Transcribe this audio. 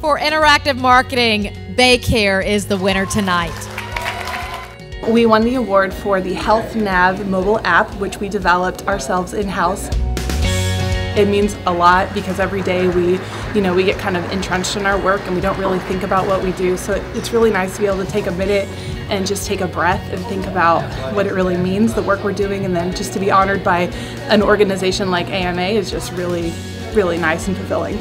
For interactive marketing, Baycare is the winner tonight. We won the award for the HealthNav mobile app, which we developed ourselves in-house. It means a lot because every day we, you know, we get kind of entrenched in our work and we don't really think about what we do. So it's really nice to be able to take a minute and just take a breath and think about what it really means, the work we're doing, and then just to be honored by an organization like AMA is just really, really nice and fulfilling.